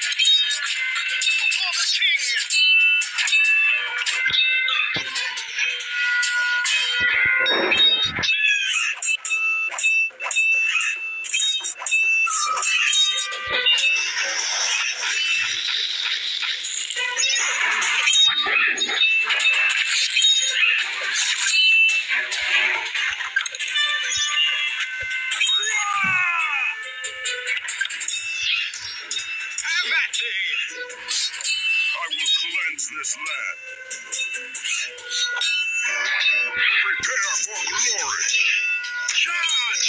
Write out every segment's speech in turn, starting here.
cleanse this land. Prepare for glory. Charge!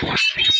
forces.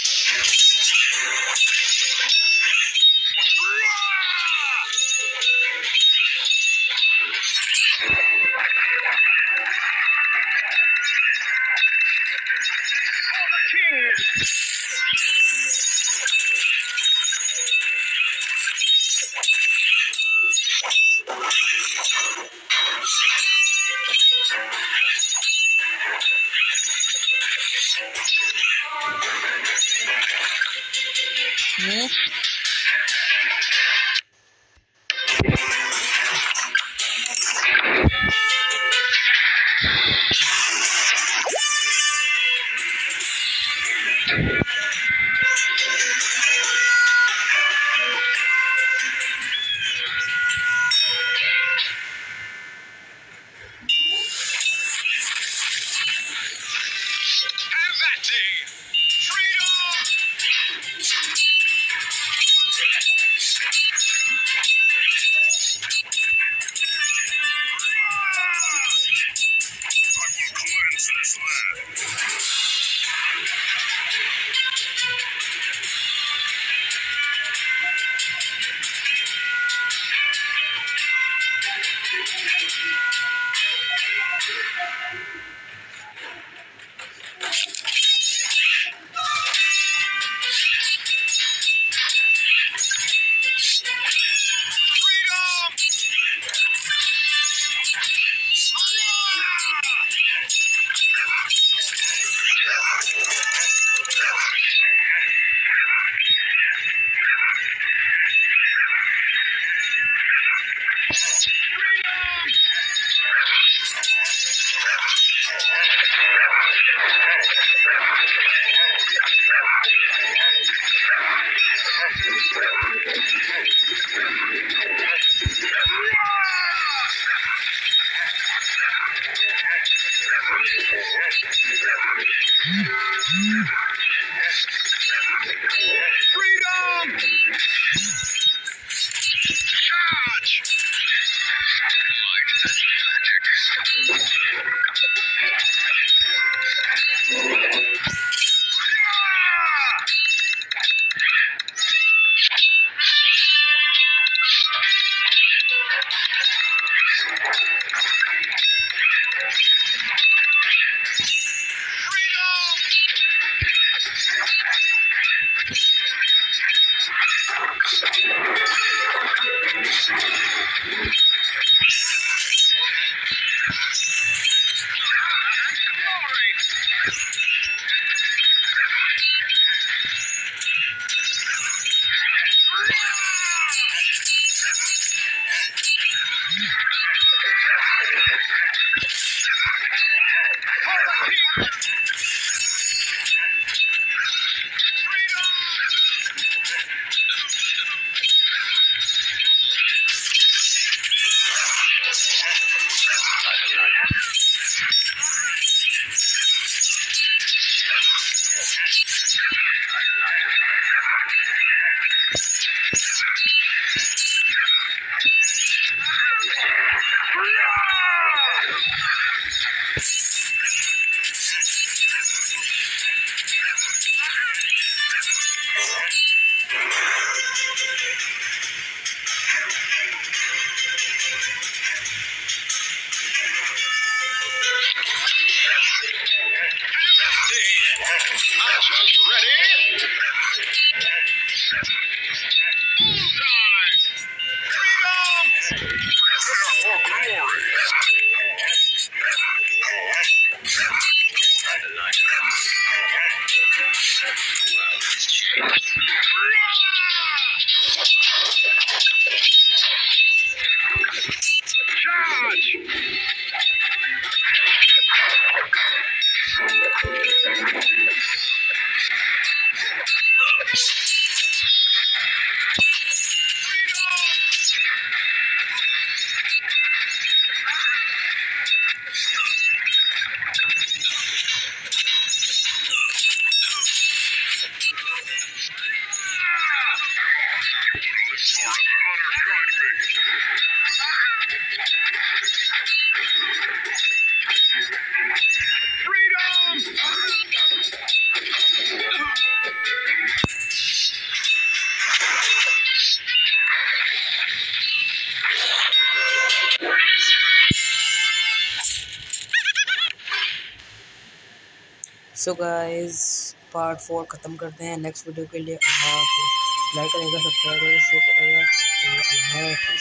For Freedom! よしよしよしよし。Ready? So guys part four ख़त्म करते हैं। Next video के लिए like करेगा सब्सक्राइब करेगा शेयर करेगा। तो।